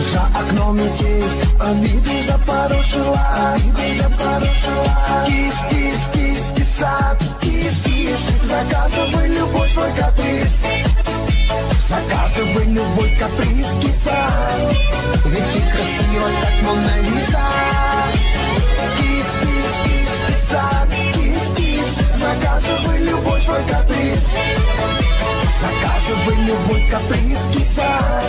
За окном метель, обиды запорошила, обиды запорошила. Кис, кис, кис, киса, кис, кис, заказывай любой твой каприз. Заказывай любой каприз, киса, ведь ты красива, как Мона Лиза. Кис, кис, кис, киса, кис, кис, заказывай любой твой каприз. Заказывай любой каприз, киса.